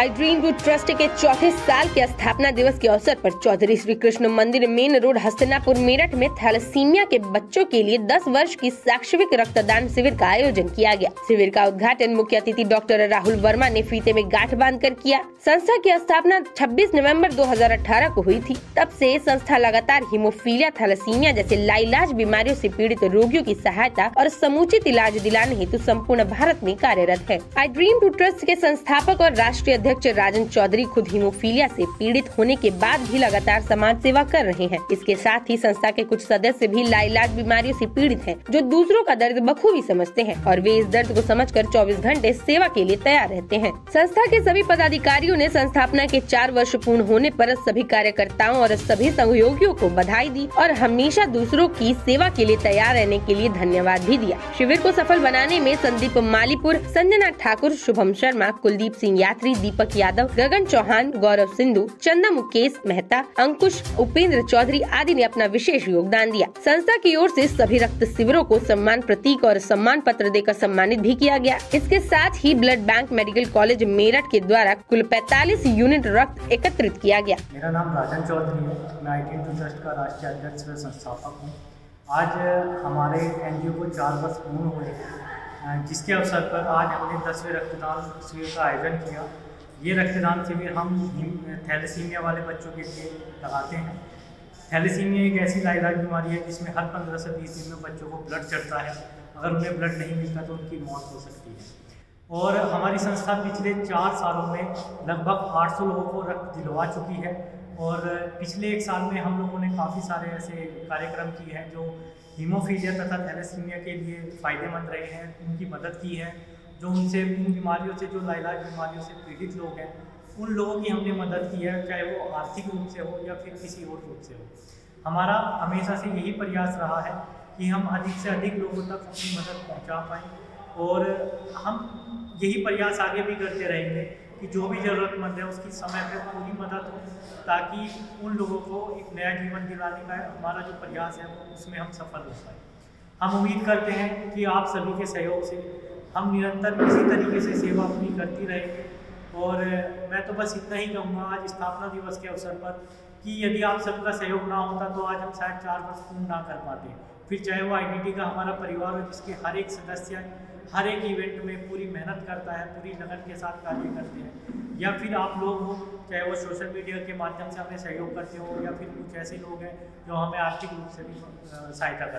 I dream to trust के चौथे साल के स्थापना दिवस के अवसर पर चौधरी श्री कृष्ण मंदिर मेन रोड हस्तिनापुर मेरठ में थैलेसीमिया के बच्चों के लिए 10 वर्ष की शैक्षणिक रक्तदान शिविर का आयोजन किया गया। शिविर का उद्घाटन मुख्य अतिथि डॉक्टर राहुल वर्मा ने फीते में गांठ बाँध कर किया। संस्था की स्थापना 26 नवंबर 2018 को हुई थी। तब से संस्था लगातार हीमोफीलिया, थैलेसीमिया जैसे लाइलाज बीमारियों से पीड़ित रोगियों की सहायता और समुचित इलाज दिलाने हेतु संपूर्ण भारत में कार्यरत है। आई ड्रीम टू ट्रस्ट के संस्थापक और राष्ट्रीय अध्यक्ष राजन चौधरी खुद हीमोफीलिया से पीड़ित होने के बाद भी लगातार समाज सेवा कर रहे हैं। इसके साथ ही संस्था के कुछ सदस्य भी लाइलाज बीमारियों से पीड़ित हैं, जो दूसरों का दर्द बखूबी समझते हैं और वे इस दर्द को समझकर 24 घंटे सेवा के लिए तैयार रहते हैं। संस्था के सभी पदाधिकारियों ने संस्थापना के चार वर्ष पूर्ण होने पर सभी कार्यकर्ताओं और सभी सहयोगियों को बधाई दी और हमेशा दूसरों की सेवा के लिए तैयार रहने के लिए धन्यवाद भी दिया। शिविर को सफल बनाने में संदीप मालीपुर संजना ठाकुर शुभम शर्मा कुलदीप सिंह यात्री दीपक यादव, गगन चौहान, गौरव सिंधु, चंदा मुकेश मेहता, अंकुश, उपेंद्र चौधरी आदि ने अपना विशेष योगदान दिया। संस्था की ओर से सभी रक्त शिविरों को सम्मान प्रतीक और सम्मान पत्र देकर सम्मानित भी किया गया। इसके साथ ही blood bank medical college Meerut के द्वारा कुल 45 यूनिट रक्त एकत्रित किया गया। मेरा नाम राजन चौधरी है। मैं आई टी ट्रस्ट का राष्ट्रीय अध्यक्ष व संस्थापक हूँ। आज हमारे एनजीओ को चार वर्ष पूर्ण हुए जिसके अवसर पर आज हमने दसवें रक्तदान शिविर का आयोजन किया। ये रक्तदान शिविर हम थैलेसीमिया वाले बच्चों के लिए लगाते हैं। थैलेसीमिया एक ऐसी लाइलाज बीमारी है जिसमें हर पंद्रह से बीस दिन में बच्चों को ब्लड चढ़ता है। अगर उन्हें ब्लड नहीं मिलता तो उनकी मौत हो सकती है। और हमारी संस्था पिछले चार सालों में लगभग 800 लोगों को रक्त दिलवा चुकी है। और पिछले एक साल में हम लोगों ने काफ़ी सारे ऐसे कार्यक्रम किए हैं जो हीमोफीलिया तथा थैलेसीमिया के लिए फ़ायदेमंद रहे हैं, उनकी मदद की है। जो उनसे, उन बीमारियों से, जो लाइलाज बीमारियों से पीड़ित लोग हैं, उन लोगों की हमने मदद की है, चाहे वो आर्थिक रूप से हो या फिर किसी और रूप से हो। हमारा हमेशा से यही प्रयास रहा है कि हम अधिक से अधिक लोगों तक अपनी मदद पहुँचा पाएँ और हम यही प्रयास आगे भी करते रहेंगे कि जो भी ज़रूरतमंद है, उसकी समय पर पूरी मदद हो, ताकि उन लोगों को एक नया जीवन दिलाने का हमारा जो प्रयास है, उसमें हम सफल हो पाए। हम उम्मीद करते हैं कि आप सभी के सहयोग से हम निरंतर इसी तरीके से सेवा अपनी करती रहेंगे। और मैं तो बस इतना ही कहूँगा, आज स्थापना दिवस के अवसर पर कि यदि आप सबका सहयोग ना होता तो आज हम शायद चार वर्ष पूर्ण ना कर पाते। फिर चाहे वो आई का हमारा परिवार हो, जिसके हर एक सदस्य हर एक इवेंट में पूरी मेहनत करता है, पूरी लगन के साथ कार्य करते हैं। या फिर आप लोग हो, चाहे वो सोशल मीडिया के माध्यम से हमें सहयोग करते हो, या फिर कुछ ऐसे लोग हैं जो हमें आर्थिक रूप से भी सहायता करते हैं।